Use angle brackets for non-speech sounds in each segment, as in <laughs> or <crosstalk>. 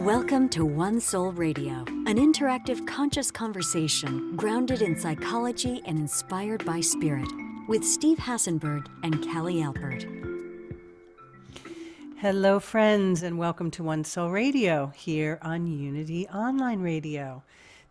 Welcome to One Soul Radio, an interactive conscious conversation grounded in psychology and inspired by spirit, with Steve Hasenberg and Cali Alpert. Hello, friends, and welcome to One Soul Radio here on Unity Online Radio.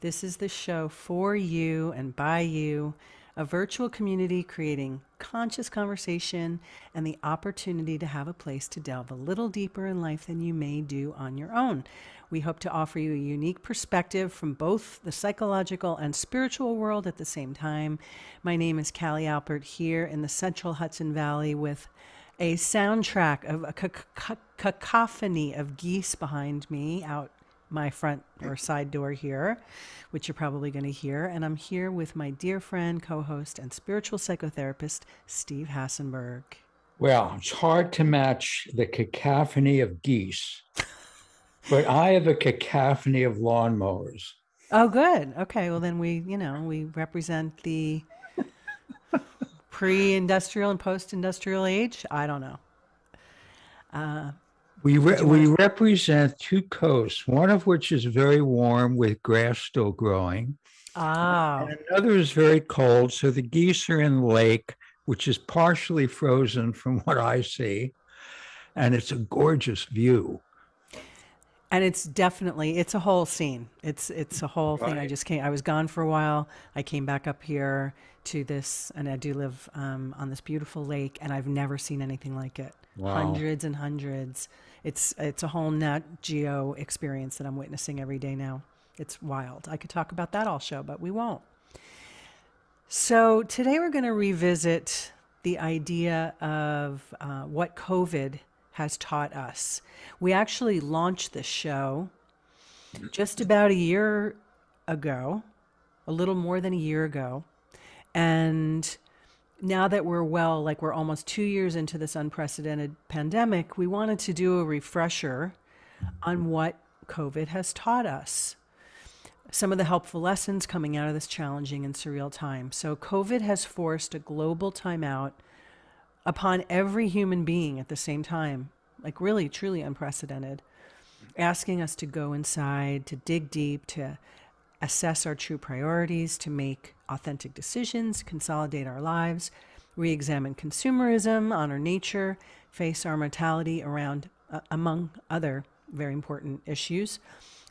This is the show for you and by you a virtual community creating conscious conversation and the opportunity to have a place to delve a little deeper in life than you may do on your own. We hope to offer you a unique perspective from both the psychological and spiritual world at the same time. My name is Cali Alpert here in the central Hudson Valley with a soundtrack of a cacophony of geese behind me out my front or side door here, which you're probably going to hear. And I'm here with my dear friend, co host, and spiritual psychotherapist, Steve Hasenberg. Well, it's hard to match the cacophony of geese, but I have a cacophony of lawnmowers. Oh, good. Okay. Well, then we, you know, we represent the pre industrial and post industrial age. I don't know. Uh, we re- we represent two coasts, one of which is very warm with grass still growing. Ah. And another is very cold. So the geese are in the lake, which is partially frozen from <laughs> what I see. And it's a gorgeous view. And it's definitely it's a whole scene. It's it's a whole right. thing. I just came. I was gone for a while. I came back up here to this, and I do live um, on this beautiful lake, and I've never seen anything like it. Wow. Hundreds and hundreds it's it's a whole Nat Geo experience that I'm witnessing every day now. It's wild. I could talk about that all show, but we won't. So today we're going to revisit the idea of uh, what COVID has taught us. We actually launched this show just about a year ago, a little more than a year ago, and now that we're well, like we're almost two years into this unprecedented pandemic, we wanted to do a refresher on what COVID has taught us. Some of the helpful lessons coming out of this challenging and surreal time. So, COVID has forced a global timeout upon every human being at the same time, like really, truly unprecedented, asking us to go inside, to dig deep, to assess our true priorities, to make authentic decisions, consolidate our lives, re examine consumerism, honor nature, face our mortality around, uh, among other very important issues.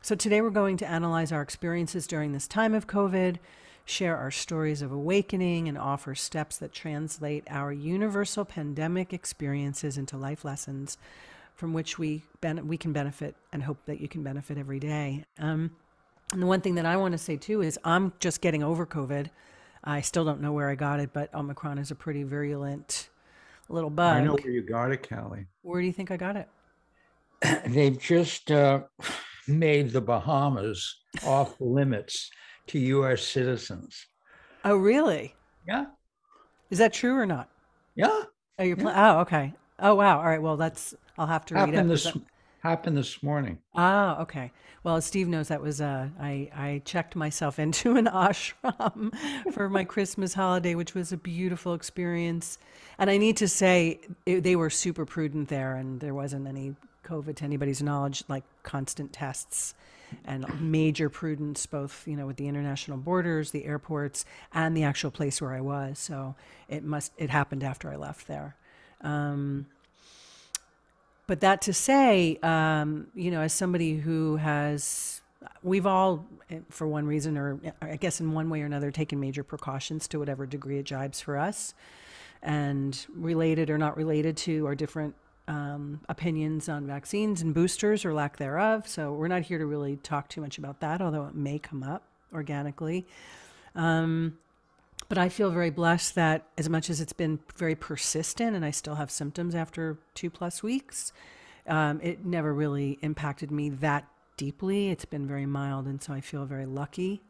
So, today we're going to analyze our experiences during this time of COVID, share our stories of awakening, and offer steps that translate our universal pandemic experiences into life lessons from which we, ben- we can benefit and hope that you can benefit every day. Um, and the one thing that I want to say too is I'm just getting over COVID. I still don't know where I got it, but Omicron is a pretty virulent little bug. I know where you got it, Cali. Where do you think I got it? They've just uh, <sighs> made the Bahamas off limits to U.S. citizens. Oh, really? Yeah. Is that true or not? Yeah. Oh, you're pl- yeah. oh, okay. Oh, wow. All right. Well, that's I'll have to Happened read it. This, happened this morning. Ah, okay. Well, Steve knows that was uh, I I checked myself <laughs> into an ashram <laughs> for my Christmas holiday, which was a beautiful experience. And I need to say it, they were super prudent there, and there wasn't any COVID to anybody's knowledge, like constant tests and major prudence, both you know with the international borders, the airports, and the actual place where I was. So it must it happened after I left there. Um, but that to say, um, you know, as somebody who has, we've all, for one reason or I guess in one way or another, taken major precautions to whatever degree it jibes for us, and related or not related to our different um, opinions on vaccines and boosters or lack thereof. So we're not here to really talk too much about that, although it may come up organically. Um, but I feel very blessed that as much as it's been very persistent and I still have symptoms after two plus weeks, um, it never really impacted me that deeply. It's been very mild, and so I feel very lucky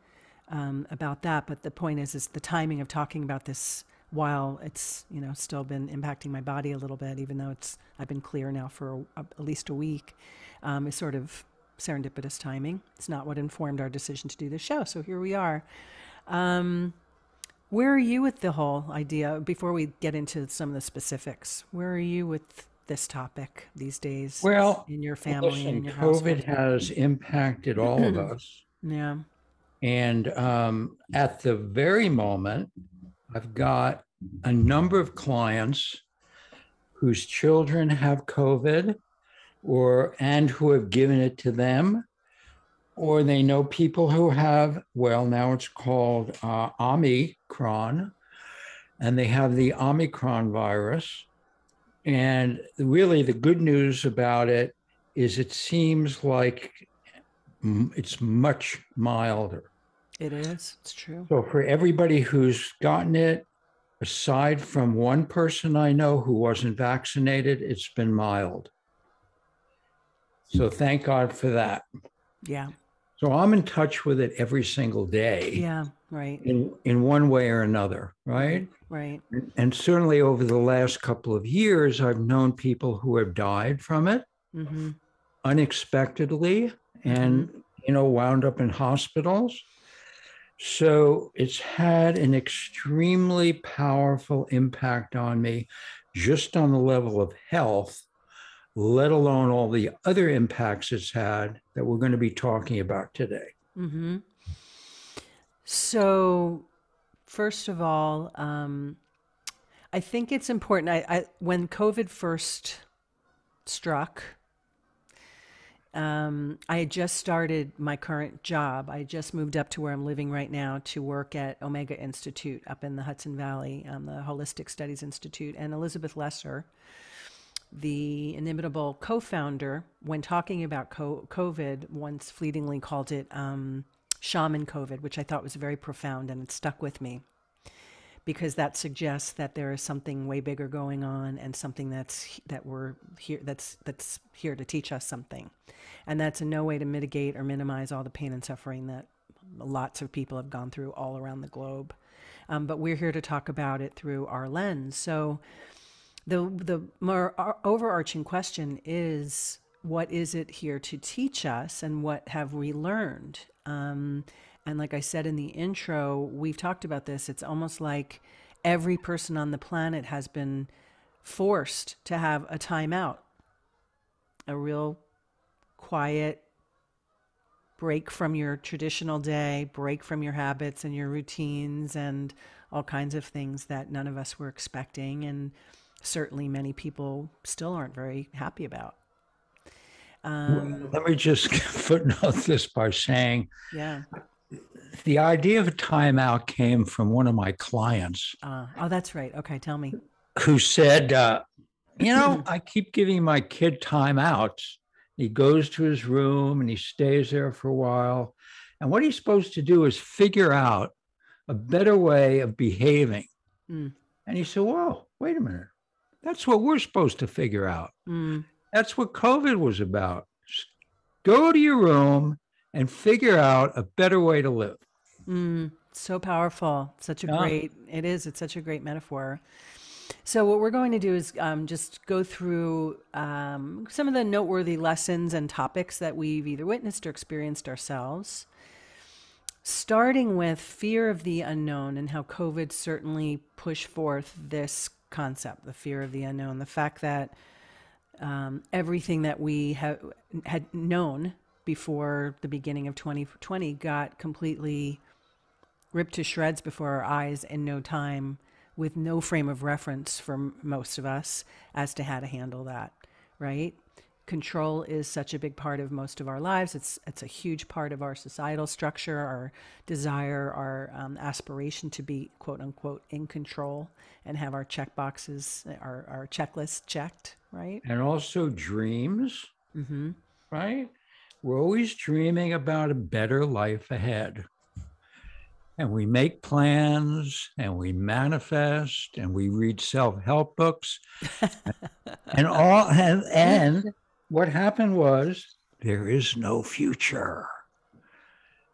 um, about that. But the point is, is the timing of talking about this while it's you know still been impacting my body a little bit, even though it's I've been clear now for a, a, at least a week, um, is sort of serendipitous timing. It's not what informed our decision to do this show, so here we are. Um, where are you with the whole idea before we get into some of the specifics? Where are you with this topic these days? Well, in your family listen, in your COVID household? has impacted all of <clears throat> us. Yeah. And um, at the very moment, I've got a number of clients whose children have COVID or and who have given it to them, or they know people who have, well, now it's called uh, Omicron, and they have the Omicron virus. And really, the good news about it is it seems like it's much milder. It is. It's true. So for everybody who's gotten it, aside from one person I know who wasn't vaccinated, it's been mild. So thank God for that. Yeah. So I'm in touch with it every single day Yeah. Right. in, in one way or another, right? Right. And certainly over the last couple of years, I've known people who have died from it Mm-hmm. unexpectedly and, you know, wound up in hospitals. So it's had an extremely powerful impact on me, just on the level of health, let alone all the other impacts it's had that we're going to be talking about today. Mm-hmm. So, first of all, um, I think it's important. I, I when COVID first struck, um, I had just started my current job. I just moved up to where I'm living right now to work at Omega Institute up in the Hudson Valley, um, the Holistic Studies Institute, and Elizabeth Lesser the inimitable co-founder, when talking about co- COVID, once fleetingly called it um, shaman COVID, which I thought was very profound, and it stuck with me because that suggests that there is something way bigger going on and something that's that we're here that's that's here to teach us something, and that's in no way to mitigate or minimize all the pain and suffering that lots of people have gone through all around the globe. Um, but we're here to talk about it through our lens. So the the more overarching question is what is it here to teach us and what have we learned um, and like i said in the intro we've talked about this it's almost like every person on the planet has been forced to have a timeout a real quiet break from your traditional day break from your habits and your routines and all kinds of things that none of us were expecting and certainly many people still aren't very happy about. Um, Let me just <laughs> footnote this by saying yeah. The idea of a timeout came from one of my clients Uh, oh, that's right. Okay, tell me. who said, uh, You know, I keep giving my kid timeouts. He goes to his room and he stays there for a while. And what he's supposed to do is figure out a better way of behaving. Mm. And he said, Whoa, wait a minute. That's what we're supposed to figure out. Mm, That's what COVID was about. Go to your room and figure out a better way to live. mm, so powerful. Such a Yeah. great, it is. It's such a great metaphor. So, what we're going to do is um, just go through um, some of the noteworthy lessons and topics that we've either witnessed or experienced ourselves. starting with fear of the unknown and how COVID certainly pushed forth this concept, the fear of the unknown, the fact that um, everything that we ha- had known before the beginning of 2020 got completely ripped to shreds before our eyes in no time with no frame of reference for m- most of us as to how to handle that, right? Control is such a big part of most of our lives. It's it's a huge part of our societal structure, our desire, our um, aspiration to be quote unquote in control and have our check boxes, our our checklist checked, right? And also dreams, Mm-hmm. right? We're always dreaming about a better life ahead. And we make plans and we manifest and we read self help books. <laughs> and all and, and <laughs> what happened was there is no future.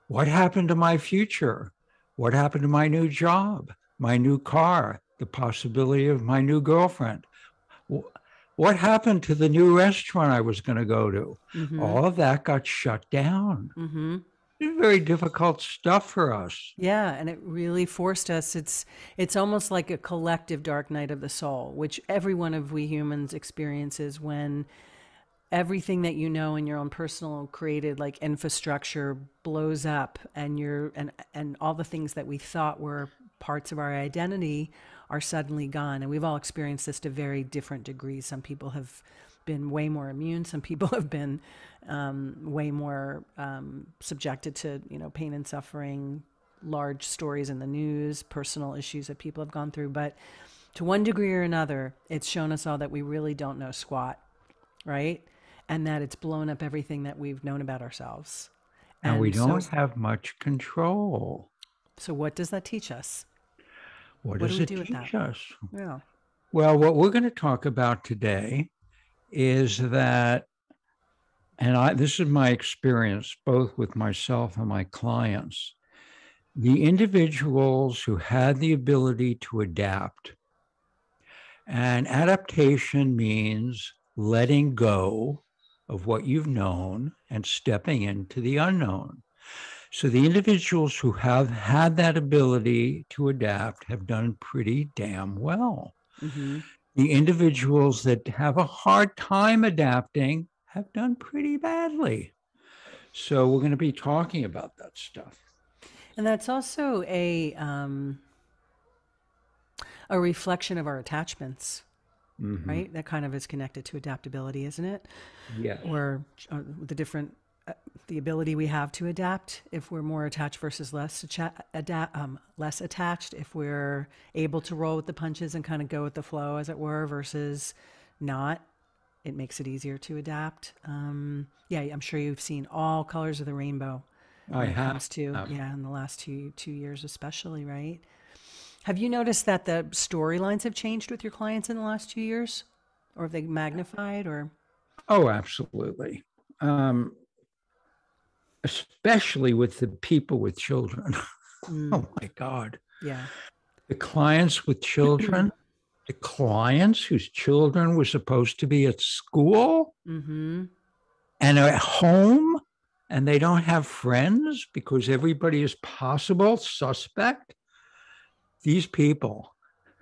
What happened to my future? What happened to my new job, my new car, the possibility of my new girlfriend? Wh- What happened to the new restaurant I was going to go to? Mm-hmm. All of that got shut down. Mm-hmm. very difficult stuff for us. Yeah, and it really forced us. It's it's almost like a collective dark night of the soul, which every one of we humans experiences when everything that you know in your own personal created like infrastructure blows up and you're and and all the things that we thought were parts of our identity are suddenly gone and we've all experienced this to very different degrees some people have been way more immune some people <laughs> have been um, way more um, subjected to you know pain and suffering large stories in the news personal issues that people have gone through but to one degree or another it's shown us all that we really don't know squat right and that it's blown up everything that we've known about ourselves. And, and we don't so, have much control. So, what does that teach us? What, what does do it do teach us? Yeah. Well, what we're going to talk about today is that, and I, this is my experience both with myself and my clients, the individuals who had the ability to adapt. And adaptation means letting go of what you've known and stepping into the unknown. So the individuals who have had that ability to adapt have done pretty damn well. Mm-hmm. The individuals that have a hard time adapting have done pretty badly. So we're going to be talking about that stuff. And that's also a um, a reflection of our attachments mm-hmm. right? That kind of is connected to adaptability, isn't it? Yeah. Or uh, the different, the ability we have to adapt if we're more attached versus less adapt, um, less attached. If we're able to roll with the punches and kind of go with the flow, as it were, versus not. It makes it easier to adapt. Um, yeah, I'm sure you've seen all colors of the rainbow. I have. Comes to yeah, in the last two two years, especially, right? Have you noticed that the storylines have changed with your clients in the last two years? Or have they magnified or? Oh, absolutely. Um, especially with the people with children. <laughs> Mm. oh my God. Yeah. The clients with children, the clients whose children were supposed to be at school mm-hmm. and are at home and they don't have friends because everybody is possible suspect these people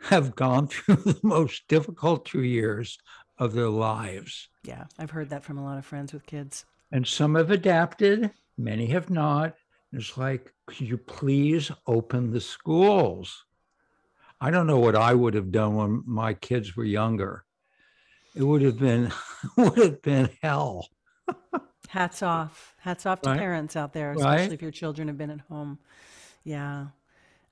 have gone <laughs> through the most difficult two years of their lives. Yeah, I've heard that from a lot of friends with kids. And some have adapted, many have not. It's like, could you please open the schools? I don't know what I would have done when my kids were younger. It would have been <laughs> would have been hell. Hats off. Hats off to right? parents out there, especially right? if your children have been at home. Yeah.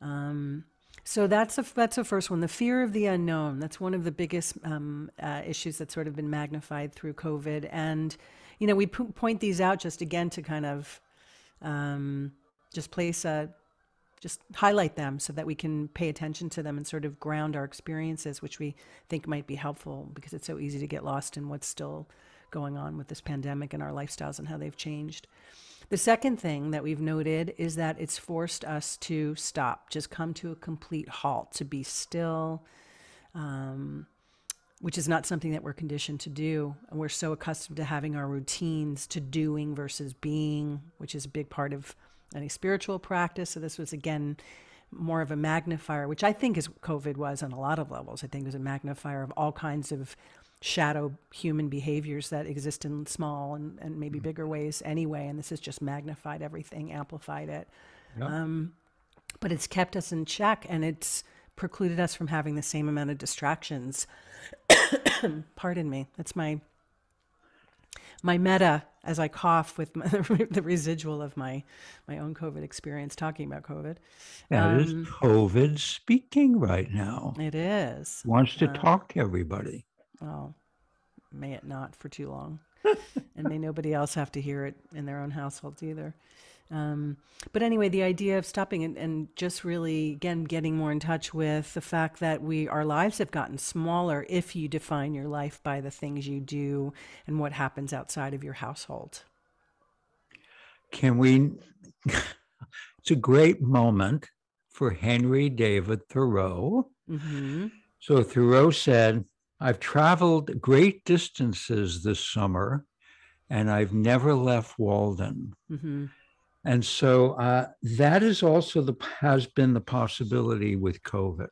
Um, so that's a that's the first one. The fear of the unknown. That's one of the biggest um, uh, issues that's sort of been magnified through COVID. And you know, we point these out just again to kind of um, just place a just highlight them so that we can pay attention to them and sort of ground our experiences, which we think might be helpful because it's so easy to get lost in what's still going on with this pandemic and our lifestyles and how they've changed. The second thing that we've noted is that it's forced us to stop, just come to a complete halt, to be still, um, which is not something that we're conditioned to do. And we're so accustomed to having our routines, to doing versus being, which is a big part of any spiritual practice. So this was, again, more of a magnifier, which I think is COVID was on a lot of levels. I think it was a magnifier of all kinds of shadow human behaviors that exist in small and, and maybe mm-hmm. bigger ways anyway. And this has just magnified everything, amplified it. Yep. Um, but it's kept us in check and it's precluded us from having the same amount of distractions. <coughs> Pardon me. That's my my meta as I cough with my, <laughs> the residual of my my own COVID experience talking about COVID. That um, is COVID speaking right now. It is. Wants to uh, talk to everybody. Well, may it not for too long. <laughs> and may nobody else have to hear it in their own households either. Um, but anyway, the idea of stopping and, and, just really, again, getting more in touch with the fact that we our lives have gotten smaller if you define your life by the things you do and what happens outside of your household. Can we? <laughs> it's a great moment for Henry David Thoreau. Mm-hmm. So Thoreau said, I've traveled great distances this summer and I've never left Walden. Mm-hmm. And so uh, that is also the has been the possibility with COVID,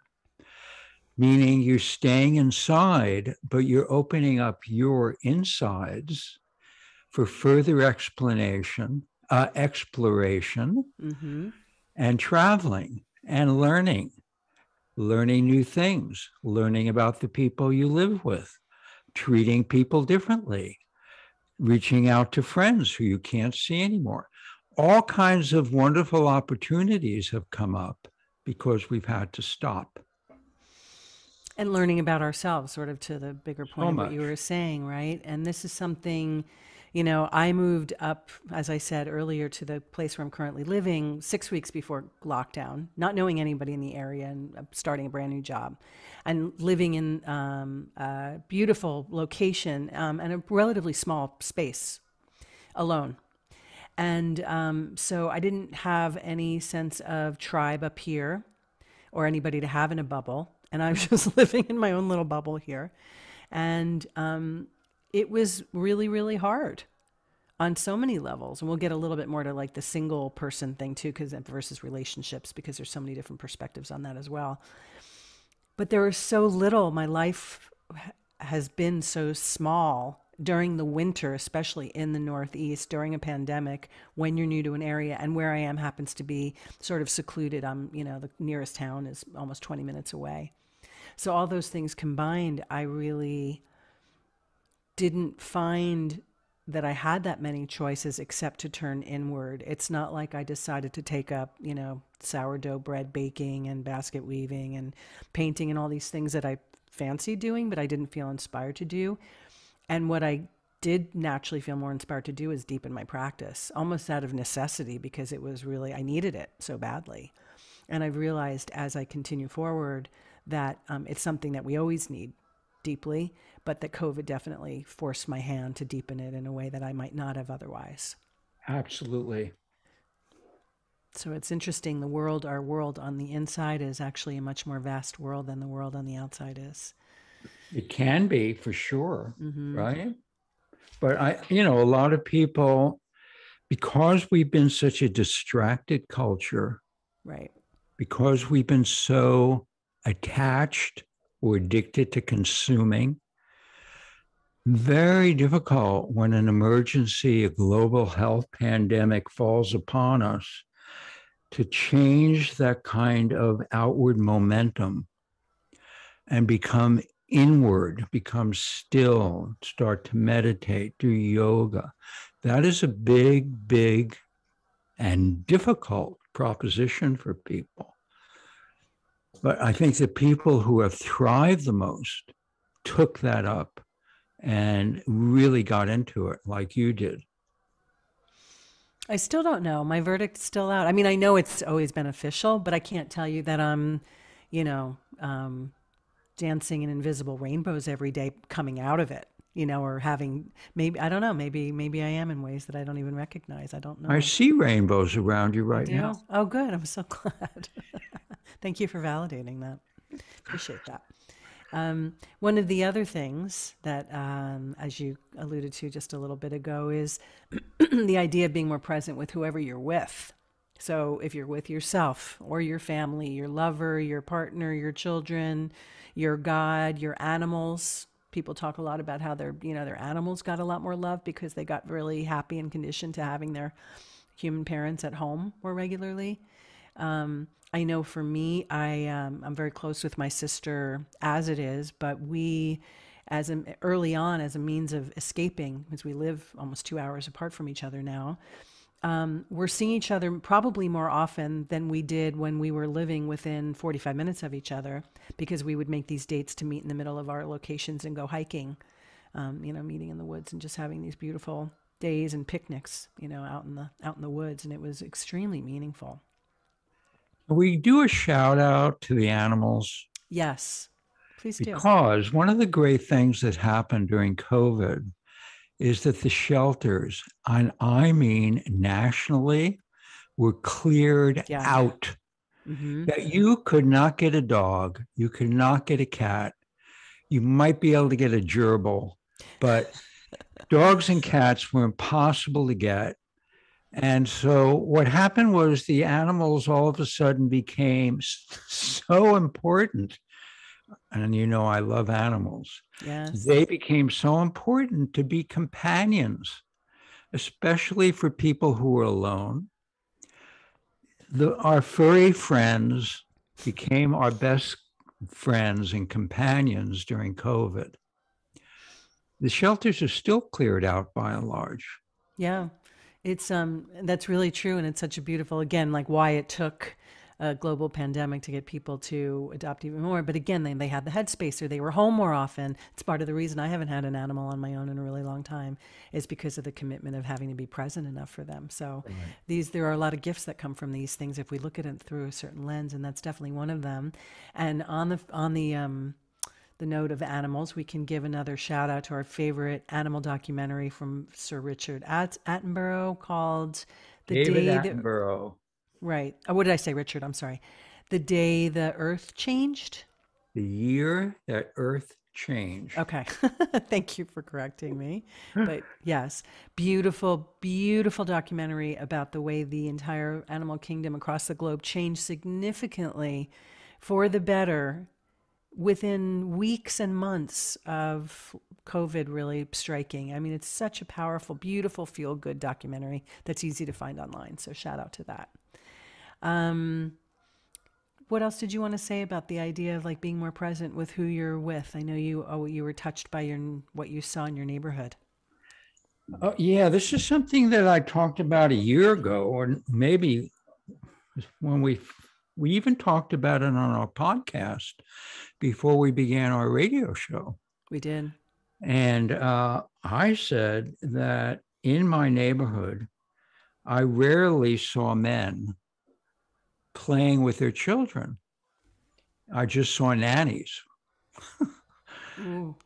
meaning you're staying inside, but you're opening up your insides for further explanation, uh, exploration, Mm-hmm. and traveling and learning, learning new things, learning about the people you live with, treating people differently, reaching out to friends who you can't see anymore. All kinds of wonderful opportunities have come up because we've had to stop. and learning about ourselves sort of to the bigger point of what you were saying right and this is something you know i moved up as i said earlier to the place where i'm currently living six weeks before lockdown not knowing anybody in the area and uh, starting a brand new job and living in um, a beautiful location um, and a relatively small space alone and um, so I didn't have any sense of tribe up here or anybody to have in a bubble. And I was <laughs> just living in my own little bubble here. And um, it was really, really hard on so many levels. And we'll get a little bit more to like the single person thing too, because versus relationships, because there's so many different perspectives on that as well. But there was so little. My life has been so small during the winter, especially in the Northeast during a pandemic, when you're new to an area, and where I am happens to be sort of secluded. I'm, you know, the nearest town is almost 20 minutes away. So all those things combined, I really didn't find that I had that many choices except to turn inward. It's not like I decided to take up, you know, sourdough bread baking and basket weaving and painting and all these things that I fancied doing, but I didn't feel inspired to do. And what I did naturally feel more inspired to do is deepen my practice, almost out of necessity because it was really, I needed it so badly. And I've realized as I continue forward that um, it's something that we always need deeply, but that COVID definitely forced my hand to deepen it in a way that I might not have otherwise. Absolutely. So it's interesting. The world, our world on the inside, is actually a much more vast world than the world on the outside is. It can be for sure, Mhm. right? But I, you know, a lot of people, because we've been such a distracted culture, Right. because we've been so attached or addicted to consuming, very difficult when an emergency, a global health pandemic falls upon us to change that kind of outward momentum and become inward, become still, start to meditate, do yoga. That is a big, big and difficult proposition for people. But I think the people who have thrived the most took that up and really got into it like you did. I still don't know. My verdict's still out. I mean, I know it's always beneficial, but I can't tell you that I'm, you know, um, dancing in invisible rainbows every day coming out of it, you know, or having maybe, I don't know, maybe, maybe I am in ways that I don't even recognize. I don't know. I see rainbows around you right now. Oh, good. I'm so <laughs> glad. <laughs> Thank you for validating that. Appreciate that. Um, one of the other things that, um, as you alluded to just a little bit ago, is <clears throat> the idea of being more present with whoever you're with. So if you're with yourself or your family, your lover, your partner, your children, your God, your animals. People talk a lot about how their, you know, their animals got a lot more love because they got really happy and conditioned to having their human parents at home more regularly. Um, I know for me, I um, I'm very close with my sister as it is, but we, as a, early on, as a means of escaping, because we live almost two hours apart from each other now, um, we're seeing each other probably more often than we did when we were living within 45 minutes of each other, because we would make these dates to meet in the middle of our locations and go hiking, um, you know, meeting in the woods and just having these beautiful days and picnics, you know, out in the out in the woods, and it was extremely meaningful. We do a shout out to the animals Yes, please do. because one of the great things that happened during COVID is that the shelters, and I mean nationally, were cleared Yeah. out. hmm That you could not get a dog, you could not get a cat, you might be able to get a gerbil, but <laughs> dogs and cats were impossible to get. And so what happened was the animals all of a sudden became so important. And you know, I love animals. Yes. They became so important to be companions, especially for people who were alone. The, our furry friends became our best friends and companions during COVID. The shelters are still cleared out by and large. Yeah. It's um that's really true and it's such a beautiful again like why it took a global pandemic to get people to adopt even more. But again, they, they had the headspace or they were home more often. It's part of the reason I haven't had an animal on my own in a really long time is because of the commitment of having to be present enough for them. So right. these there are a lot of gifts that come from these things if we look at it through a certain lens, and that's definitely one of them. And on the on the um, the note of animals, we can give another shout out to our favorite animal documentary from Sir Richard At- Attenborough called "The David Day Attenborough." That, right. Oh, what did I say, Richard? I'm sorry. The day the Earth changed. The year that Earth changed. Okay. <laughs> Thank you for correcting me. but yes, beautiful, beautiful documentary about the way the entire animal kingdom across the globe changed significantly for the better within weeks and months of COVID really striking. I mean, it's such a powerful, beautiful, feel good documentary that's easy to find online. So, shout out to that. Um, what else did you want to say about the idea of like being more present with who you're with? I know you oh you were touched by your what you saw in your neighborhood. Oh, yeah, this is something that I talked about a year ago, or maybe when we we even talked about it on our podcast before we began our radio show. We did. And uh, I said that in my neighborhood, I rarely saw men playing with their children. I just saw nannies.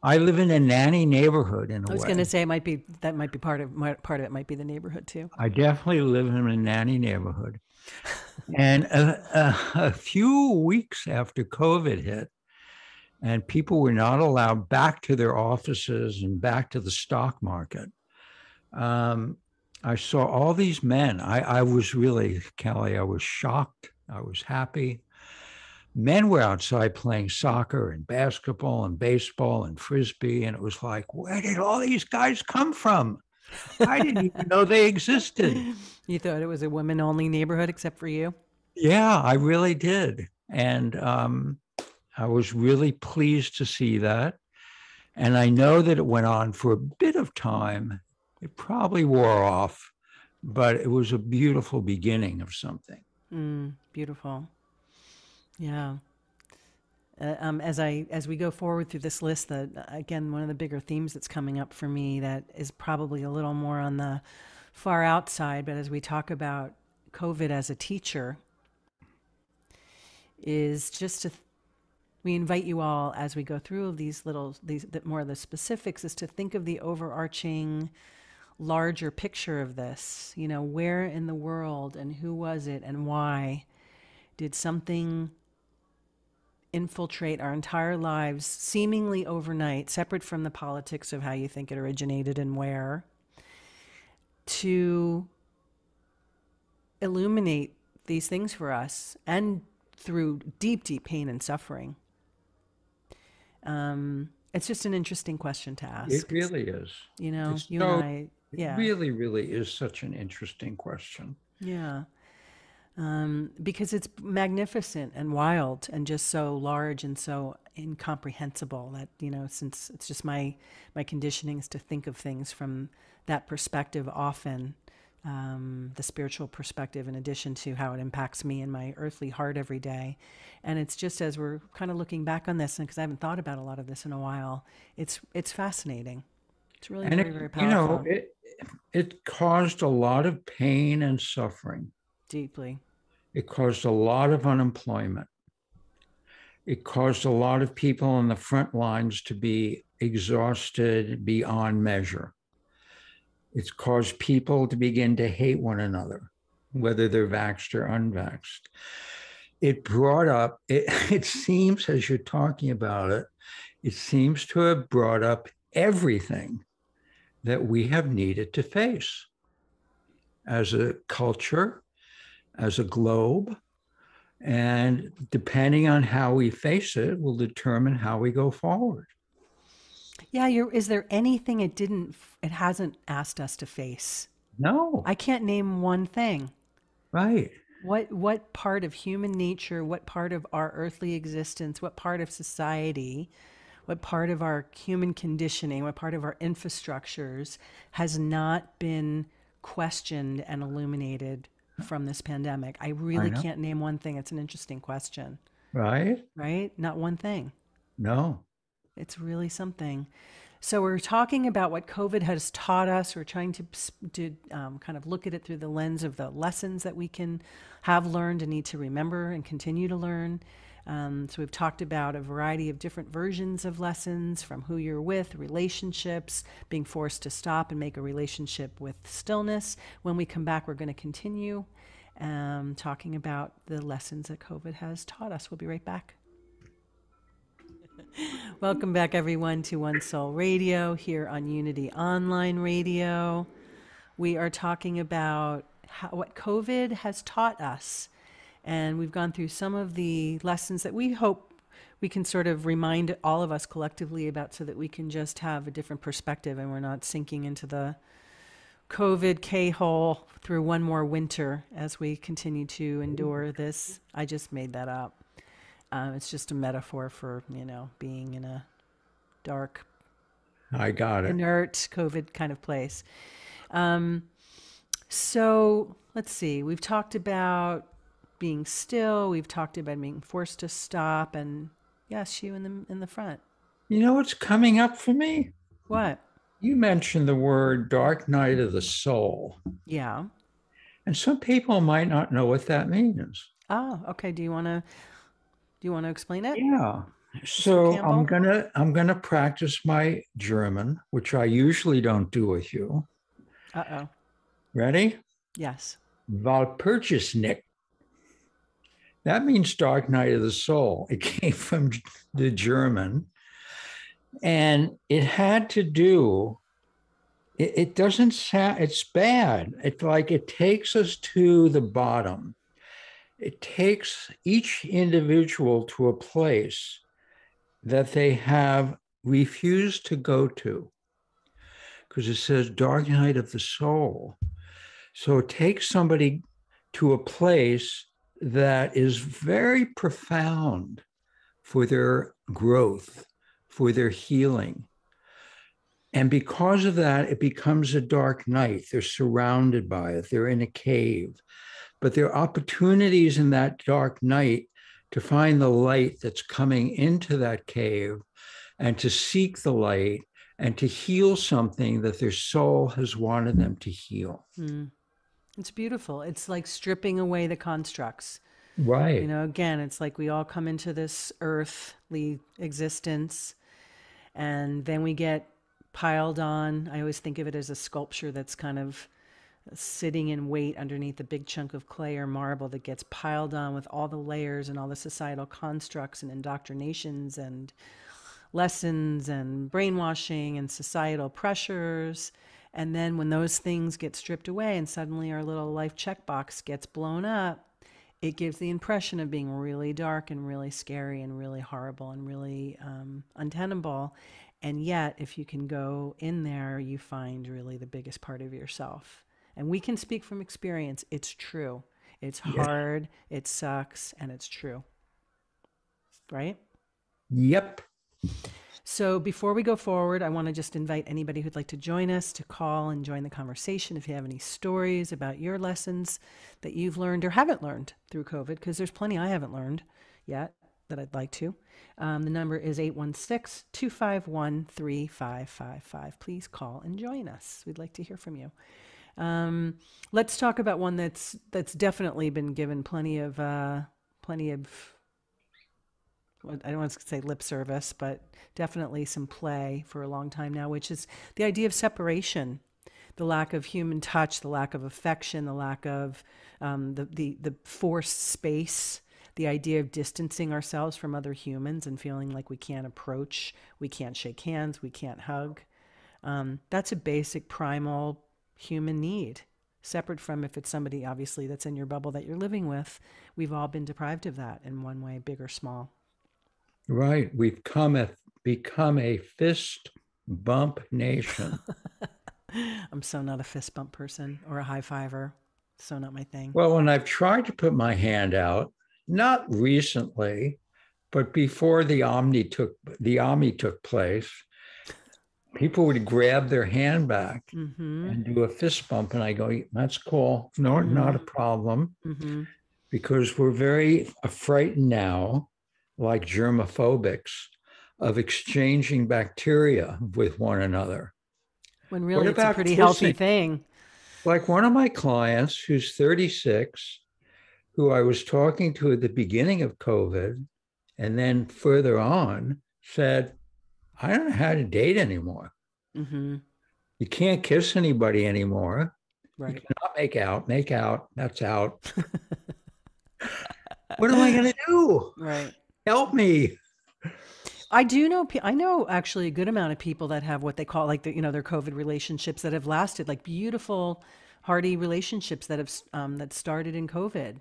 I live in a nanny neighborhood in a I was going to say it might be that might be part of part of it might be the neighborhood too. I definitely live in a nanny neighborhood. and a, a, a, few weeks after COVID hit, and people were not allowed back to their offices and back to the stock market, um, I saw all these men. I, I was really, Kelly, I was shocked. I was happy. Men were outside playing soccer and basketball and baseball and frisbee. And it was like, where did all these guys come from? I didn't even <laughs> know they existed. You thought it was a women only neighborhood except for you? Yeah, I really did. And um, I was really pleased to see that. And I know that it went on for a bit of time. It probably wore off, but it was a beautiful beginning of something. Mm, beautiful. Yeah. Uh, um, as I as we go forward through this list, that again one of the bigger themes that's coming up for me that is probably a little more on the far outside, but as we talk about COVID as a teacher, is just to we invite you all as we go through these little these more of the specifics is to think of the overarching larger picture of this. You know where in the world and who was it and why did something infiltrate our entire lives seemingly overnight separate from the politics of how you think it originated and where to illuminate these things for us and through deep deep pain and suffering um, it's just an interesting question to ask. It really is. You know, it's you so, and I, yeah. It really, really is such an interesting question. Yeah. Um, because it's magnificent and wild and just so large and so incomprehensible that you know since it's just my my conditioning is to think of things from that perspective often um, the spiritual perspective in addition to how it impacts me in my earthly heart every day. And it's just as we're kind of looking back on this, and because I haven't thought about a lot of this in a while, it's it's fascinating. It's really and very, it, very powerful. You know, it, it caused a lot of pain and suffering. Deeply. It caused a lot of unemployment. It caused a lot of people on the front lines to be exhausted beyond measure. It's caused people to begin to hate one another, whether they're vaxxed or unvaxxed. It brought up, <laughs> it, it seems as you're talking about it, it seems to have brought up everything that we have needed to face. as a culture, as a globe. And depending on how we face it, will determine how we go forward. Yeah, you're, is there anything it didn't, it hasn't asked us to face? No. I can't name one thing. Right. What what part of human nature, what part of our earthly existence, what part of society, what part of our human conditioning, what part of our infrastructures has not been questioned and illuminated from this pandemic? I really I can't name one thing. It's an interesting question. Right? Right? Not one thing. No. It's really something. So we're talking about what COVID has taught us. We're trying to, to um, kind of look at it through the lens of the lessons that we can have learned and need to remember and continue to learn. Um, so we've talked about a variety of different versions of lessons from who you're with, relationships, being forced to stop and make a relationship with stillness. When we come back, we're going to continue um, talking about the lessons that COVID has taught us. We'll be right back. Welcome back, everyone, to One Soul Radio here on Unity Online Radio. We are talking about how, what COVID has taught us. And we've gone through some of the lessons that we hope we can sort of remind all of us collectively about so that we can just have a different perspective and we're not sinking into the COVID K hole through one more winter as we continue to endure this. I just made that up. Um, it's just a metaphor for, you know, being in a dark, I got it. inert COVID kind of place. Um, so let's see. We've talked about being still. We've talked about being forced to stop, and yes, you in the in the front. You know what's coming up for me? What? You mentioned the word dark night of the soul. Yeah. And some people might not know what that means. Oh, okay. Do you want to do you want to explain it? Yeah. So I'm gonna I'm gonna practice my German, which I usually don't do with you. Uh oh. Ready? Yes. Walpurgisnacht. That means dark night of the soul. It <laughs> came from the German. And it had to do, it, it doesn't sound, it's bad. It's like it takes us to the bottom. It takes each individual to a place that they have refused to go to. Because it says dark night of the soul. So it takes somebody to a place that is very profound for their growth, for their healing. And because of that, it becomes a dark night. They're surrounded by it, they're in a cave. But there are opportunities in that dark night to find the light that's coming into that cave and to seek the light and to heal something that their soul has wanted them to heal. Mm. It's beautiful. It's like stripping away the constructs. Right. You know, again, it's like we all come into this earthly existence and then we get piled on. I always think of it as a sculpture that's kind of sitting in wait underneath a big chunk of clay or marble that gets piled on with all the layers and all the societal constructs and indoctrinations and lessons and brainwashing and societal pressures. And then when those things get stripped away and suddenly our little life checkbox gets blown up, it gives the impression of being really dark and really scary and really horrible and really um, untenable. And yet, if you can go in there, you find really the biggest part of yourself. And we can speak from experience. It's true. It's Yeah. hard, it sucks, and it's true. Right? Yep. So before we go forward, I want to just invite anybody who'd like to join us to call and join the conversation. If you have any stories about your lessons that you've learned or haven't learned through COVID, because there's plenty I haven't learned yet that I'd like to. Um, the number is 816 251 3555. Please call and join us. We'd like to hear from you. Um, let's talk about one that's that's definitely been given plenty of uh, plenty of I don't want to say lip service, but definitely some play for a long time now, which is the idea of separation, the lack of human touch, the lack of affection, the lack of um, the, the, the forced space, the idea of distancing ourselves from other humans and feeling like we can't approach, we can't shake hands, we can't hug. Um, that's a basic primal human need separate from if it's somebody obviously that's in your bubble that you're living with. We've all been deprived of that in one way, big or small. Right. We've come a, become a fist bump nation. <laughs> I'm so not a fist bump person or a high fiver. So not my thing. Well, when I've tried to put my hand out, not recently, but before the Omni took the Omni took place, people would grab their hand back Mm-hmm. and do a fist bump, and I go, "That's cool. No, not a problem." Mm-hmm. because we're very frightened now, like germophobics, of exchanging bacteria with one another. When really it's a pretty healthy kissing? thing. Like one of my clients who's 36, who I was talking to at the beginning of COVID, and then further on said, I don't know how to date anymore. Mm-hmm. You can't kiss anybody anymore. Right. Not make out, make out, that's out. <laughs> what am I going to do? Right. Help me. I do know. I know actually a good amount of people that have what they call like the, you know their COVID relationships that have lasted, like beautiful, hearty relationships that have um, that started in COVID.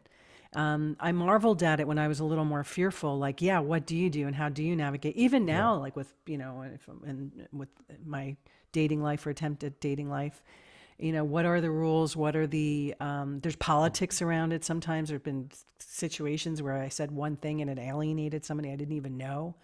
Um, I marveled at it when I was a little more fearful. Like, yeah, what do you do and how do you navigate? Even now, like with you know, if, and with my dating life or attempt at dating life, you know, what are the rules? What are the um, there's politics around it. Sometimes there've been situations where I said one thing and it alienated somebody I didn't even know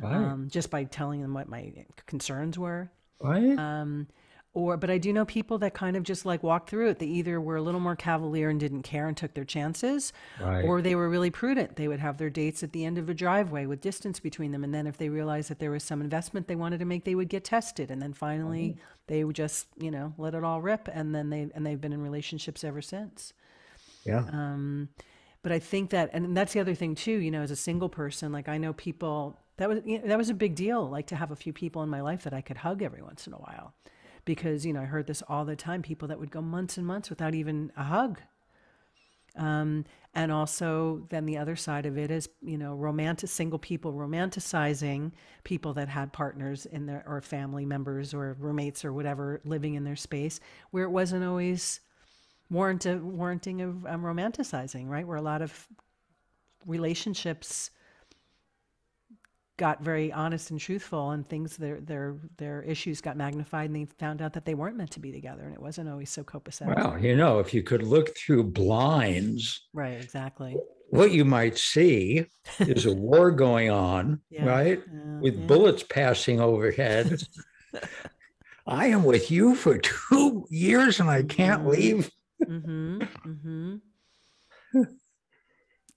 Right. um, just by telling them what my concerns were. right. Um, or, but I do know people that kind of just like walked through it. They either were a little more cavalier and didn't care and took their chances, Right. or they were really prudent. They would have their dates at the end of a driveway with distance between them. And then if they realized that there was some investment they wanted to make, they would get tested. And then finally, they would just, you know, let it all rip. And then they, and they've been in relationships ever since. yeah. Um, but I think that, and that's the other thing too. You know, as a single person, like I know people that was you know, that was a big deal. Like to have a few people in my life that I could hug every once in a while, because you know I heard this all the time. People that would go months and months without even a hug. Um, and also, then the other side of it is, you know, romantic single people romanticizing people that had partners in their or family members or roommates or whatever living in their space, where it wasn't always warrant a, warranting of um, romanticizing, right? Where a lot of relationships got very honest and truthful, and things their their their issues got magnified, and they found out that they weren't meant to be together, and it wasn't always so copacetic. Well, you know, if you could look through blinds, Right, exactly. what you might see is a war going on, <laughs> Yeah, right? yeah, With yeah. bullets passing overhead. <laughs> I am with you for two years and I can't Mhm. leave. Mm-hmm. Mm-hmm. <laughs>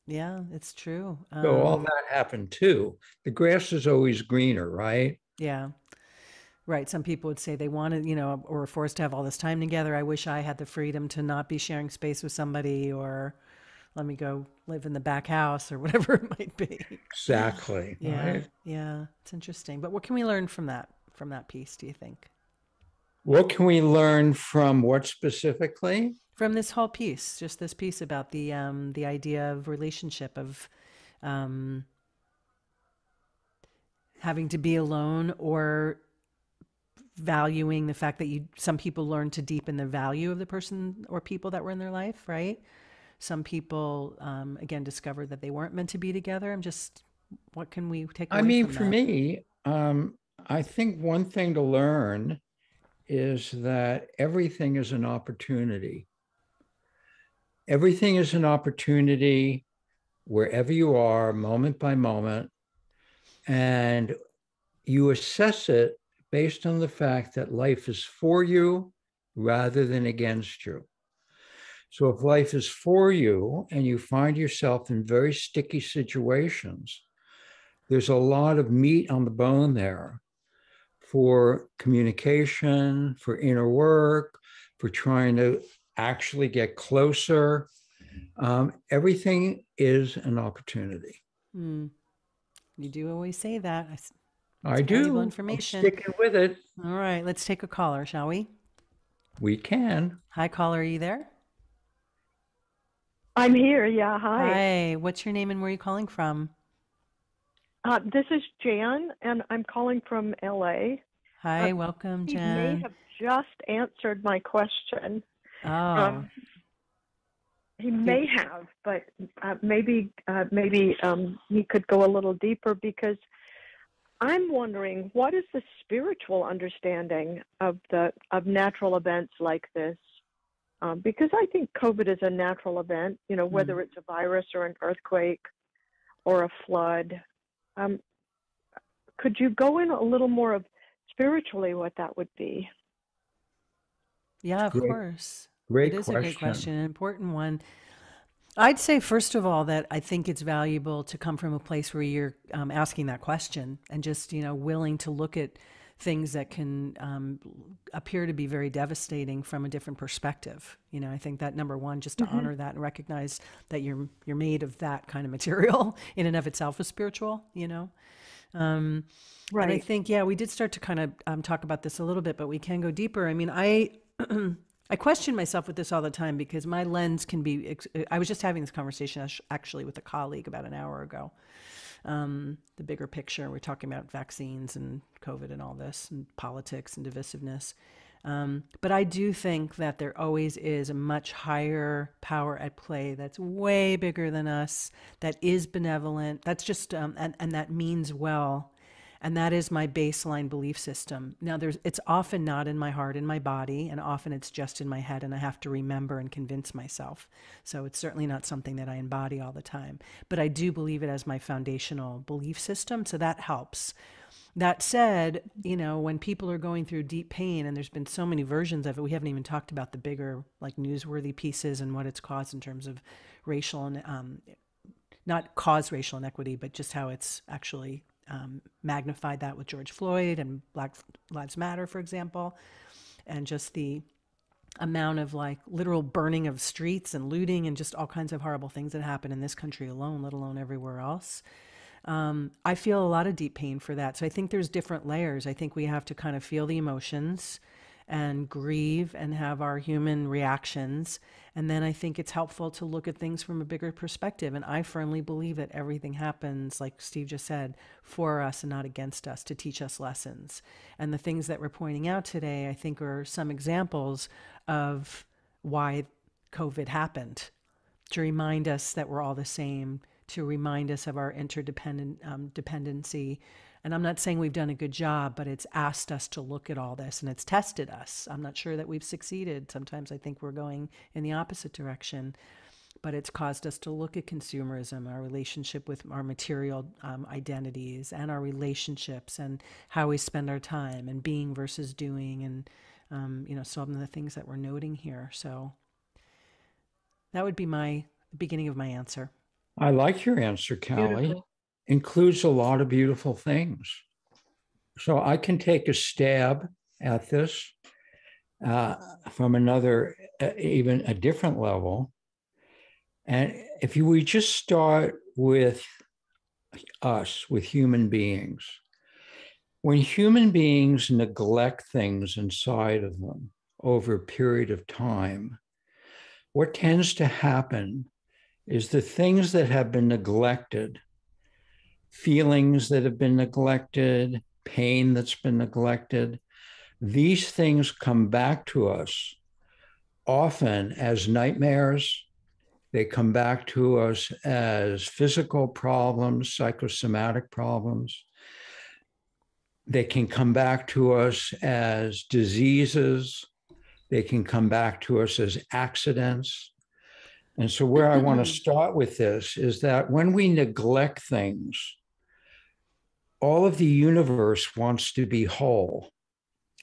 yeah, it's true. So all Um, that happened too. The grass is always greener, right? Yeah. Right. Some people would say they wanted, you know, or were forced to have all this time together. I wish I had the freedom to not be sharing space with somebody or let me go live in the back house or <laughs> whatever it might be. Exactly. Yeah. Right? Yeah. It's interesting. But what can we learn from that from that piece, do you think? What can we learn from what specifically? From this whole piece, just this piece about the um the idea of relationship of um having to be alone or valuing the fact that you some people learn to deepen the value of the person or people that were in their life right some people um, again discovered that they weren't meant to be together i'm just what can we take away I mean, for that? me, um, I think one thing to learn is that everything is an opportunity. Everything is an opportunity wherever you are, moment by moment. And you assess it based on the fact that life is for you rather than against you. So if life is for you and you find yourself in very sticky situations, there's a lot of meat on the bone there for communication, for inner work, for trying to actually get closer. Um, everything is an opportunity. Hmm. you do always say that I s- I valuable do. I'm information. sticking with it. all right let's take a caller shall we We can. hi caller are you there I'm here. Yeah. Hi. hi what's your name and where are you calling from Uh, this is Jan, and I'm calling from LA. hi welcome Jan. You may have just answered my question. Oh. Um, he may have, but uh, maybe uh, maybe um, he could go a little deeper because I'm wondering what is the spiritual understanding of the of natural events like this? Um, because I think COVID is a natural event, you know, whether Mm. it's a virus or an earthquake or a flood. Um, could you go in a little more of spiritually what that would be? Yeah, of Great- course. Great it is question. a great question, an important one. I'd say, first of all, that I think it's valuable to come from a place where you're um, asking that question and just, you know, willing to look at things that can um, appear to be very devastating from a different perspective. You know, I think that number one, just to honor that and recognize that you're you're made of that kind of material <laughs> in and of itself is spiritual. You know, um, and I think, yeah, we did start to kind of um, talk about this a little bit, but we can go deeper. I mean, I. <clears throat> I question myself with this all the time because my lens can be. I was just having this conversation actually with a colleague about an hour ago. Um, the bigger picture, we're talking about vaccines and COVID and all this, and politics and divisiveness. Um, but I do think that there always is a much higher power at play that's way bigger than us, that is benevolent, that's just, um, and, and that means well. And that is my baseline belief system. Now, there's, it's often not in my heart, in my body, and often it's just in my head, and I have to remember and convince myself. So it's certainly not something that I embody all the time. But I do believe it as my foundational belief system, so that helps. That said, you know, when people are going through deep pain, and there's been so many versions of it, we haven't even talked about the bigger, like, newsworthy pieces and what it's caused in terms of racial and um, not cause racial inequity, but just how it's actually um, magnified that with George Floyd and Black Lives Matter, for example, and just the amount of like literal burning of streets and looting and just all kinds of horrible things that happen in this country alone, let alone everywhere else. Um, I feel a lot of deep pain for that. So I think there's different layers. I think we have to kind of feel the emotions and grieve and have our human reactions. And then I think it's helpful to look at things from a bigger perspective. And I firmly believe that everything happens, like Steve just said, for us and not against us to teach us lessons. And the things that we're pointing out today, I think, are some examples of why COVID happened to remind us that we're all the same, to remind us of our interdependent um, dependency. And I'm not saying we've done a good job, but it's asked us to look at all this and it's tested us. I'm not sure that we've succeeded. Sometimes I think we're going in the opposite direction, but it's caused us to look at consumerism, our relationship with our material um, identities, and our relationships, and how we spend our time, and being versus doing, and um, you know, some of the things that we're noting here. So that would be my beginning of my answer. I like your answer, Cali. Beautiful. Includes a lot of beautiful things. So I can take a stab at this uh, from another, uh, even a different level. And if you, we just start with us, with human beings, when human beings neglect things inside of them over a period of time, what tends to happen is the things that have been neglected, feelings that have been neglected, pain that's been neglected, these things come back to us often as nightmares. They come back to us as physical problems, psychosomatic problems. They can come back to us as diseases. They can come back to us as accidents. And so, where I want to mm-hmm. start with this is that when we neglect things, all of the universe wants to be whole.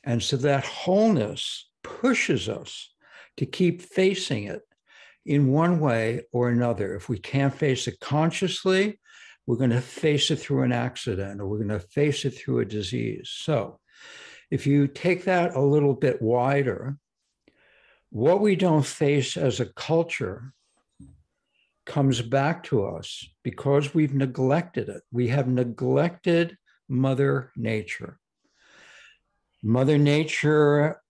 And so, that wholeness pushes us to keep facing it in one way or another. If we can't face it consciously, we're going to face it through an accident or we're going to face it through a disease. So, if you take that a little bit wider, what we don't face as a culture comes back to us because we've neglected it. We have neglected Mother Nature. Mother Nature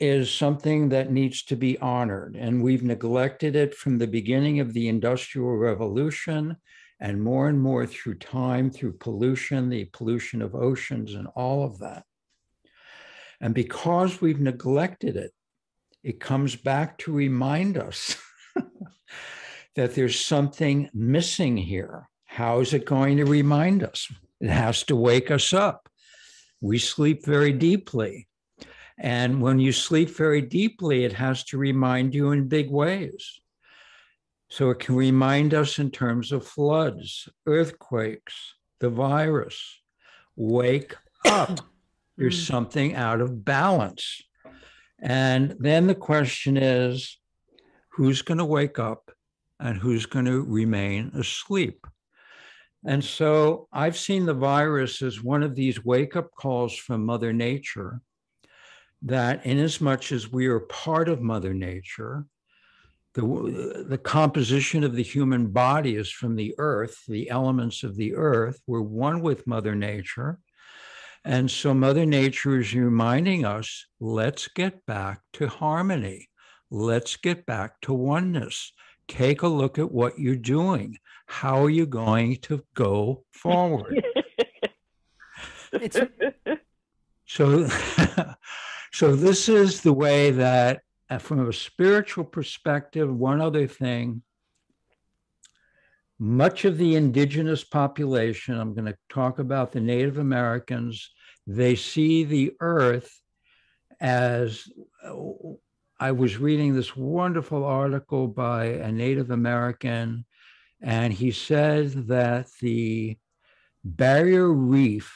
is something that needs to be honored, and we've neglected it from the beginning of the Industrial Revolution and more and more through time, through pollution, the pollution of oceans, and all of that. And because we've neglected it, it comes back to remind us <laughs> that there's something missing here. How is it going to remind us? It has to wake us up. We sleep very deeply. And when you sleep very deeply, it has to remind you in big ways. So it can remind us in terms of floods, earthquakes, the virus. Wake up. <clears throat> There's Mm. something out of balance. And then the question is who's going to wake up and who's going to remain asleep? And so I've seen the virus as one of these wake up calls from Mother Nature that, inasmuch as much as we are part of Mother Nature, the, the composition of the human body is from the earth, the elements of the earth. We're one with Mother Nature. And so Mother Nature is reminding us let's get back to harmony. Let's get back to oneness. Take a look at what you're doing. How are you going to go forward? <laughs> So, <laughs> so this is the way that, uh, from a spiritual perspective, one other thing, much of the indigenous population, I'm going to talk about the Native Americans, they see the earth as uh, I was reading this wonderful article by a Native American, and he said that the barrier reef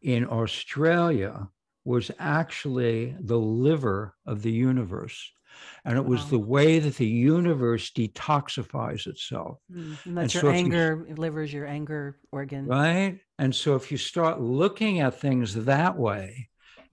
in Australia was actually the liver of the universe. And it was Wow. the way that the universe detoxifies itself, Mm, and And that's so your if you- anger, liver's your anger organ. right? And so if you start looking at things that way,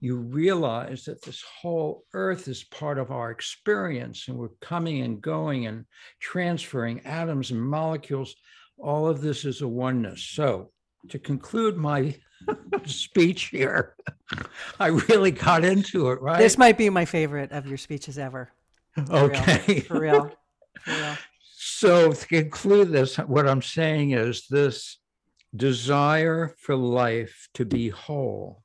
you realize that this whole earth is part of our experience and we're coming and going and transferring atoms and molecules. All of this is a oneness. So to conclude my <laughs> speech here, <laughs> I really got into it, right? This might be my favorite of your speeches ever. For real. okay. For real. For real. So to conclude this, what I'm saying is this desire for life to be whole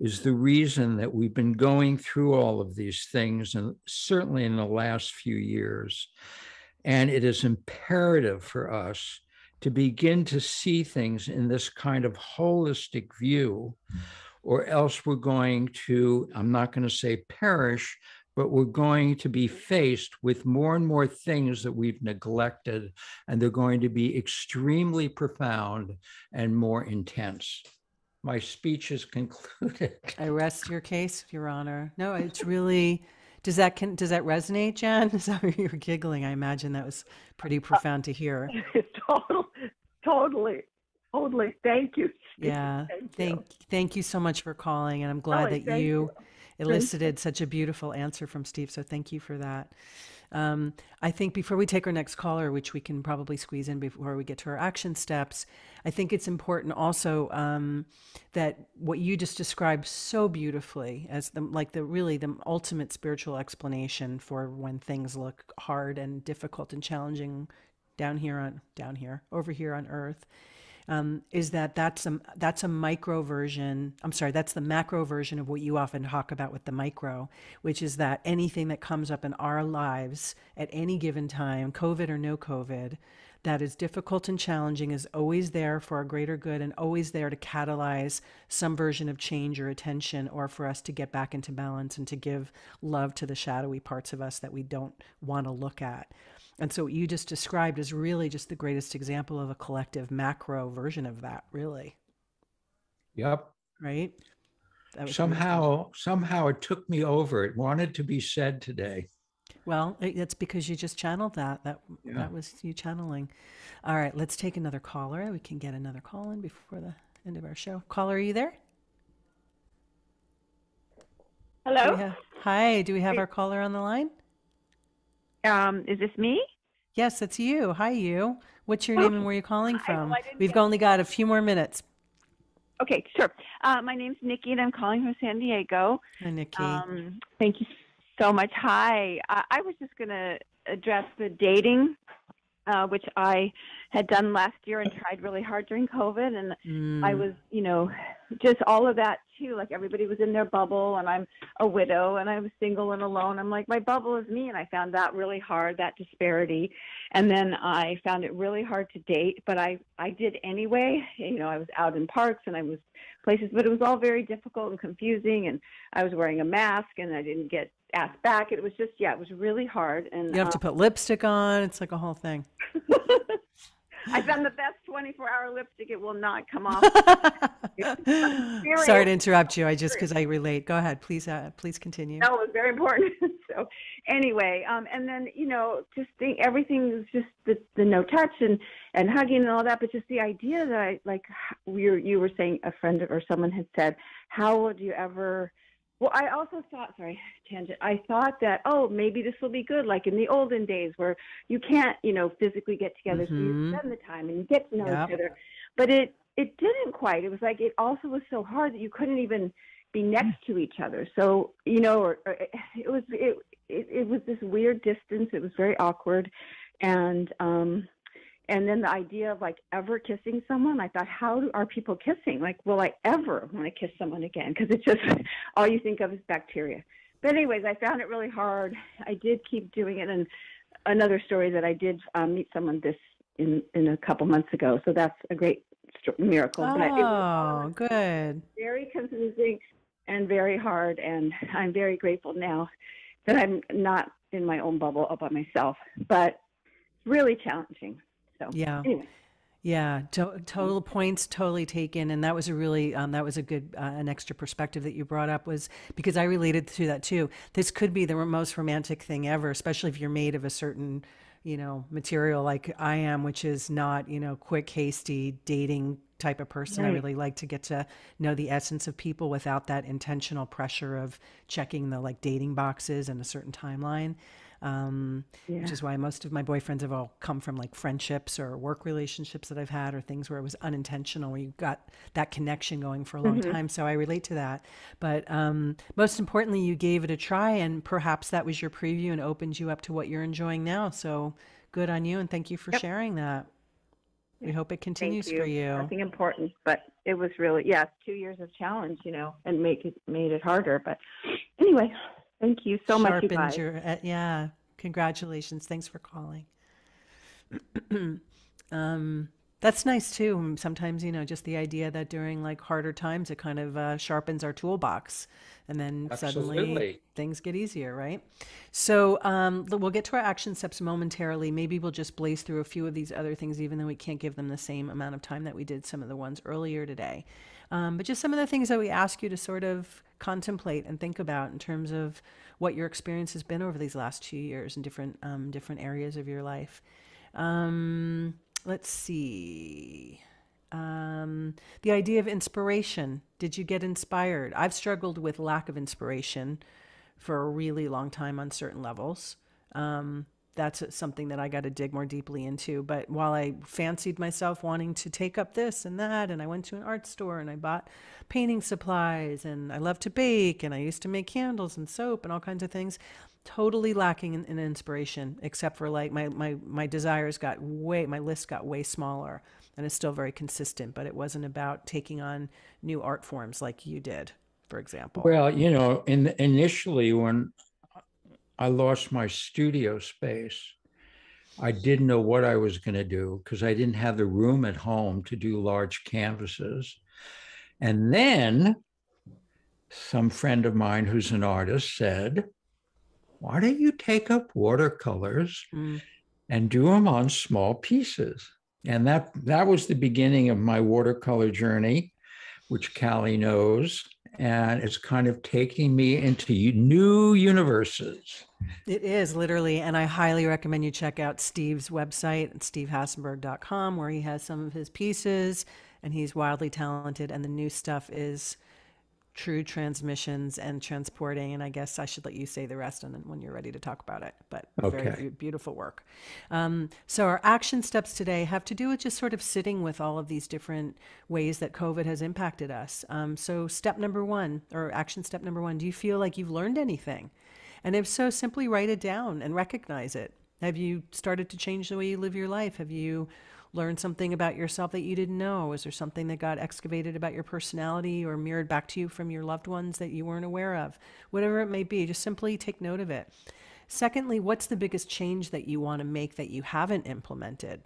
is the reason that we've been going through all of these things, and certainly in the last few years. And it is imperative for us to begin to see things in this kind of holistic view, or else we're going to, I'm not going to say perish, but we're going to be faced with more and more things that we've neglected, and they're going to be extremely profound and more intense. My speech is concluded. I rest your case, Your Honor. No, it's really. Does that can, does that resonate, Jen? <laughs> Is that you're giggling? I imagine that was pretty profound to hear. <laughs> totally, totally, totally. Thank you. Steve. Yeah. Thank you. Thank thank you so much for calling, and I'm glad Oh, that you you. elicited such a beautiful answer from Steve. So thank you for that. Um, I think before we take our next caller, which we can probably squeeze in before we get to our action steps, I think it's important also um, that what you just described so beautifully as the like the really the ultimate spiritual explanation for when things look hard and difficult and challenging down here on down here over here on Earth um, is that that's a that's a micro version. I'm sorry, that's the macro version of what you often talk about with the micro, which is that anything that comes up in our lives at any given time, COVID or no COVID, that is difficult and challenging is always there for our greater good and always there to catalyze some version of change or attention or for us to get back into balance and to give love to the shadowy parts of us that we don't want to look at. And so what you just described is really just the greatest example of a collective macro version of that, really, Yep. right? Somehow, somehow it took me over. It wanted to be said today. Well, it- that's because you just channeled that. That Yeah. that was you channeling. All right, let's take another caller. We can get another call in before the end of our show. Caller, are you there? Hello. we have- hi, do we have our caller on the line? Um, is this me? Yes, it's you. Hi, you. What's your Oh, name and where are you calling hi. from? Well, I We've only got a few more minutes. Okay, sure. Uh, my name's Nikki, and I'm calling from San Diego. Hi, Nikki. Um, thank you so much. Hi. I, I was just going to address the dating, uh, which I had done last year and tried really hard during COVID, and I Mm, was, you know, just all of that too. Like everybody was in their bubble, and I'm a widow, and I was single and alone. I'm like, my bubble is me, and I found that really hard, that disparity. And then I found it really hard to date, but I I did anyway. You know, I was out in parks and I was places, but it was all very difficult and confusing. And I was wearing a mask, and I didn't get asked back. It was just yeah, it was really hard. And You have to um, put lipstick on. It's like a whole thing. <laughs> I found the best 24 hour lipstick. It will not come off. <laughs> Sorry to interrupt you. I just because I relate. Go ahead, please. Uh, please continue. No, it was very important. <laughs> so anyway, um, and then you know, just think everything is just the, the no touch and and hugging and all that, but just the idea that I like you you were saying a friend or someone had said, how would you ever? Well, I also thought, sorry, <laughs> tangent. I thought that, oh, maybe this will be good, like in the olden days where you can't, you know, physically get together, so you Mhm. spend the time and you get to know Yep. each other. But it it didn't quite. It was like it also was so hard that you couldn't even be next to each other. So you know, or, or it, <laughs> it was it, it it was this weird distance. It was very awkward, and um, and then the idea of like ever kissing someone, I thought, how do, are people kissing? Like, will I ever want to kiss someone again? Because it's just <laughs> all you think of is bacteria. But anyways, I found it really hard. I did keep doing it, and another story that I did um, meet someone this in in a couple months ago. So that's a great sto- miracle. But it was Oh, good. very confusing and very hard, and I'm very grateful now that I'm not in my own bubble all by myself. But really challenging. So Yeah. anyway. Yeah, to- total points totally taken, and that was a really um, that was a good uh, an extra perspective that you brought up was because I related to that too. This could be the most romantic thing ever, especially if you're made of a certain you know material like I am, which is not you know quick, hasty dating type of person. I really like to get to know the essence of people without that intentional pressure of checking the like dating boxes and a certain timeline. Um, Yeah. which is why most of my boyfriends have all come from like friendships or work relationships that I've had or things where it was unintentional, where you got that connection going for a long time. So I relate to that. But um, most importantly, you gave it a try, and perhaps that was your preview and opened you up to what you're enjoying now. So good on you, and thank you for sharing that. We hope it continues Thank you. for you. Nothing important, but it was really yeah, two years of challenge, you know, and make it made it harder. But anyway, thank you so much, you guys. your, uh, yeah. Congratulations. Thanks for calling. <clears throat> um, that's nice too. Sometimes, you know, just the idea that during like harder times, it kind of uh, sharpens our toolbox. And then suddenly things get easier, right? So um, we'll get to our action steps momentarily. Maybe we'll just blaze through a few of these other things, even though we can't give them the same amount of time that we did some of the ones earlier today. Um, but just some of the things that we ask you to sort of contemplate and think about in terms of what your experience has been over these last two years in different um, different areas of your life. Um, let's see. Um, the idea of inspiration. Did you get inspired? I've struggled with lack of inspiration for a really long time on certain levels. Um, that's something that I got to dig more deeply into. But while I fancied myself wanting to take up this and that, and I went to an art store and I bought painting supplies, and I love to bake, and I used to make candles and soap and all kinds of things, totally lacking in, in inspiration, except for like my, my, my desires got way, my list got way smaller and it's still very consistent, but it wasn't about taking on new art forms like you did, for example. Well, you know, in initially when I lost my studio space, I didn't know what I was going to do because I didn't have the room at home to do large canvases. And then some friend of mine who's an artist said, Why don't you take up watercolors Mm. and do them on small pieces? And that that was the beginning of my watercolor journey, which Cali knows. And it's kind of taking me into new universes. It is literally, and I highly recommend you check out Steve's website, stevehasenberg.com, where he has some of his pieces, and he's wildly talented. And the new stuff is true transmissions and transporting. And I guess I should let you say the rest and then when you're ready to talk about it. But very Okay. beau- beautiful work. Um, so our action steps today have to do with just sort of sitting with all of these different ways that COVID has impacted us. Um, so step number one, or action step number one, do you feel like you've learned anything? And if so, simply write it down and recognize it. Have you started to change the way you live your life? Have you learned something about yourself that you didn't know? Was there something that got excavated about your personality or mirrored back to you from your loved ones that you weren't aware of? Whatever it may be, just simply take note of it. Secondly, what's the biggest change that you want to make that you haven't implemented?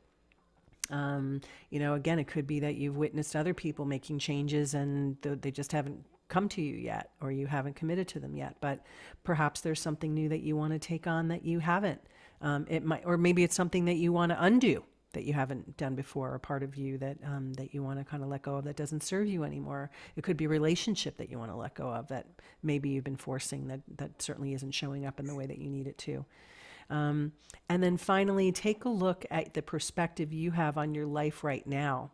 Um, you know, again, it could be that you've witnessed other people making changes and th- they just haven't come to you yet or you haven't committed to them yet but perhaps there's something new that you want to take on that you haven't. Um, it might or maybe it's something that you want to undo that you haven't done before or part of you that um, that you want to kind of let go of that doesn't serve you anymore. It could be a relationship that you want to let go of that maybe you've been forcing that that certainly isn't showing up in the way that you need it to. Um, and then finally take a look at the perspective you have on your life right now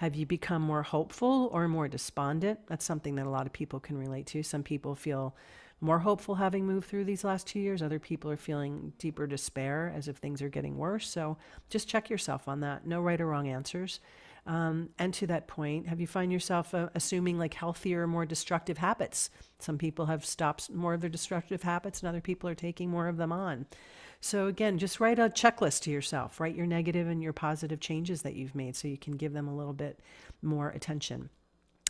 have you become more hopeful or more despondent? That's something that a lot of people can relate to. Some people feel more hopeful having moved through these last two years. Other people are feeling deeper despair as if things are getting worse. So just check yourself on that. No right or wrong answers. Um, and to that point, have you find yourself uh, assuming like healthier, more destructive habits? Some people have stopped more of their destructive habits, and other people are taking more of them on. So again, just write a checklist to yourself. Write your negative and your positive changes that you've made so you can give them a little bit more attention.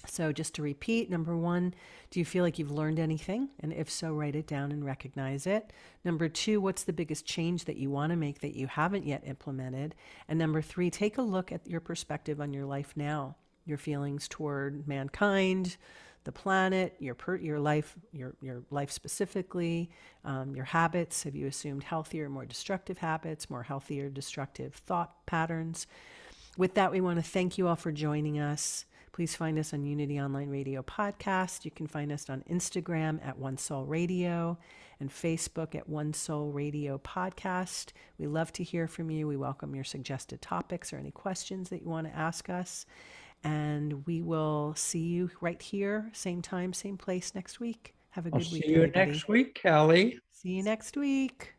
So, just to repeat, number one, do you feel like you've learned anything? And if so, write it down and recognize it. Number two, what's the biggest change that you want to make that you haven't yet implemented? And number three, take a look at your perspective on your life now, your feelings toward mankind, the planet, your per, your life, your your life specifically, um, your habits. Have you assumed healthier, more destructive habits, more healthier, destructive thought patterns? With that, we want to thank you all for joining us. Please find us on Unity Online Radio Podcast. You can find us on Instagram at One Soul Radio and Facebook at One Soul Radio Podcast. We love to hear from you. We welcome your suggested topics or any questions that you want to ask us. And we will see you right here, same time, same place next week. Have a I'll good week. see you everybody. next week, Cali. See you next week.